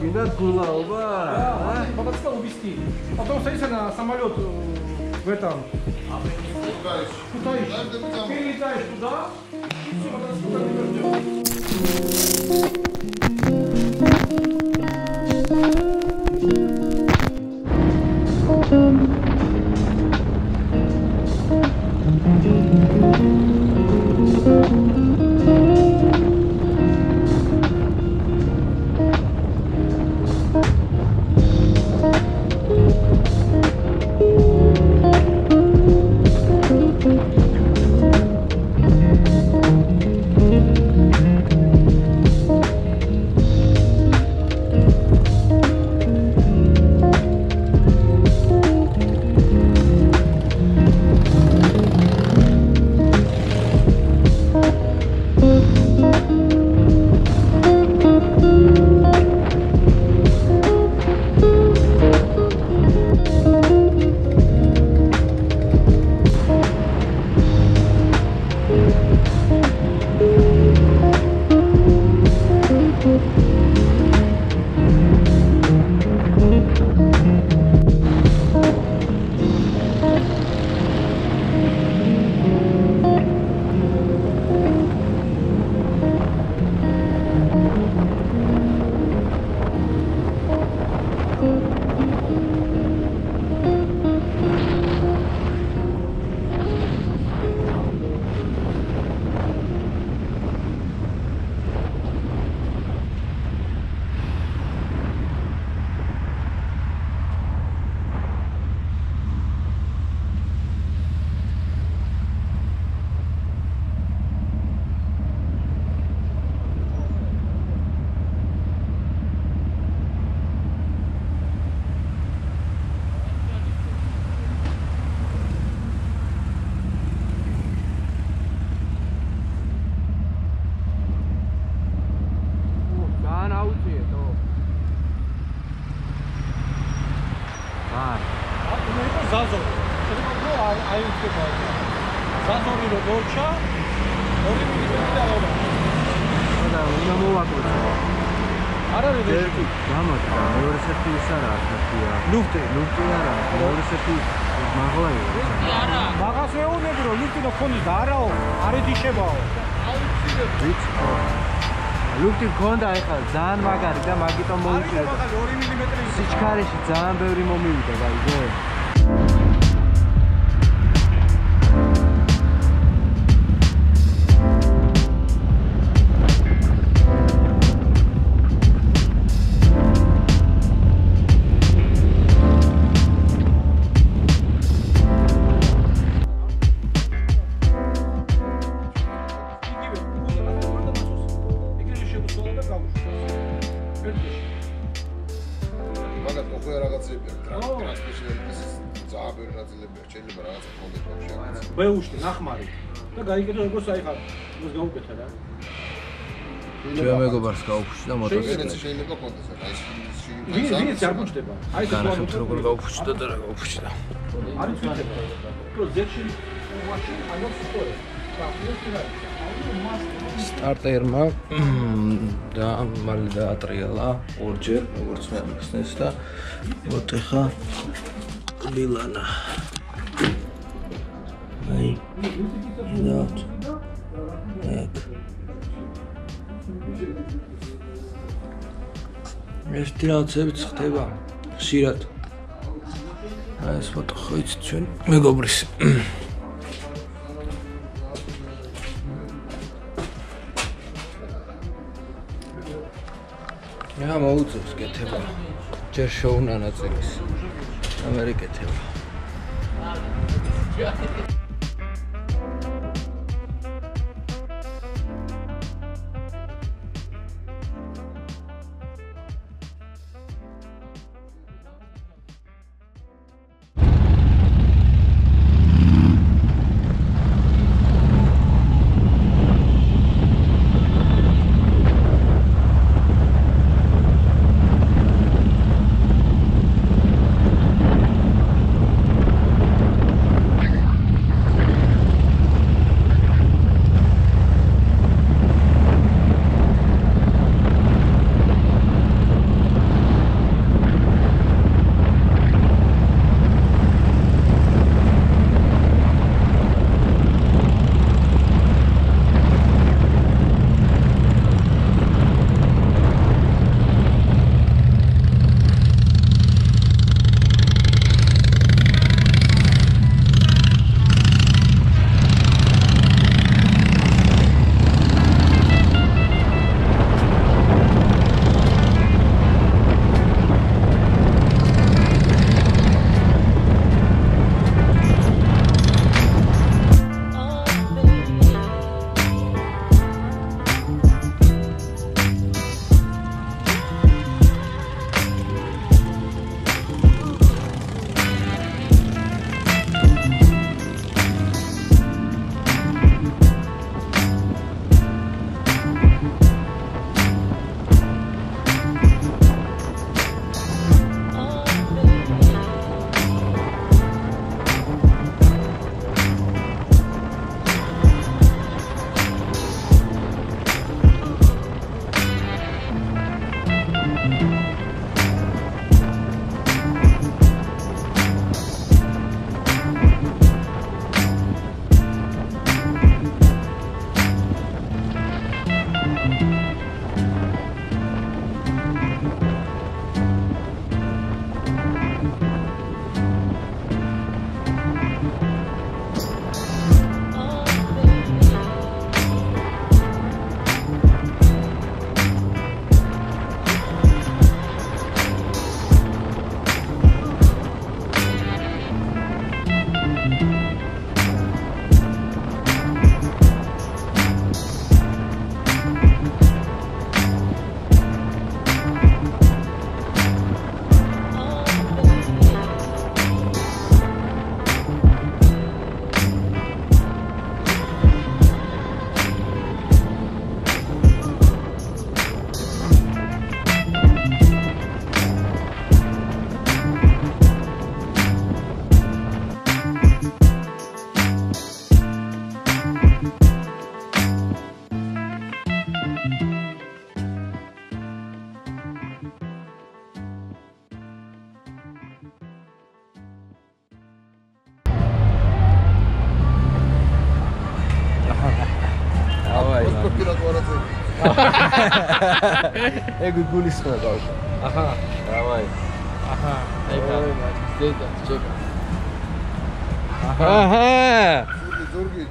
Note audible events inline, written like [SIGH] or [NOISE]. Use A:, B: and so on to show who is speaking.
A: Не надкунал, да.
B: да. Потаскал увезти. Потом садишься на самолет э, в этом. Кутаешь. Перелетаешь туда, и все, потом უნდა იყოს ზაზორი. შეიძლება რომ აი უწება. ზაზორი როგორჩა 2 მილიმეტრი დაობა.
A: და უნდა მოვაკლებო.
B: არ არის
A: ერთი გამატა, მეორე სეთი ის არა, ასეთია.
B: ლუფტი,
A: ლუფტი არა, მეორე სეთი მაღლაა. ლუფტი
B: არა. მაღალს ეუბნები რომ ლუფტი და ხონი და არაო, არ ედიშებაო. აუცილებლად.
A: ვიცი. ლუფტი მქონდა ეხლა ძალიან მაგარი და მაგიტომ
B: მოვიწევ. 2 მმ
A: სიჩქარეში ძალიან ბევრი მომივიდა, გაიგე?
B: ბეუშტი ნახმარი. და გაიგეთო როგორც აი ხარ მას გაუკეთა რა.
C: ჩვენ მეგობარს გაუფუჭდა
D: შეიძლება
C: მოტოციკლი.
D: შეიძლება კონდეს რა ის
B: ვინ ვინც არ გუჩდება აი ეს
C: განახებთ როგორ გაუფუჭდა და რა გაუფუჭდა.
B: არის თვითება რო ზეში ვაში აი ეს სწორი
C: სტარტერმა და მალე დაატრიალა ორჯერ როგორც მე ამხსნეს და მოთ ეხა ბილანა. აი. ნოთ. ეგ. ეს ტრანსებიც ხდება ხშირად. აი ეს ფოტო ხო იცი ჩვენ მეგობრის. [COUGHS] რა მოუწევს კეთება. ჯერ შოუნა ნაწილის. ამერიკეთება.
D: უკვე პირად ვარაცები.
C: ეგ გულისხმობა უკვე.
A: აჰა
C: დავაი.
A: აჰა ეგა დედა ჩეკა
C: აჰა.
D: ზურგი ზურგი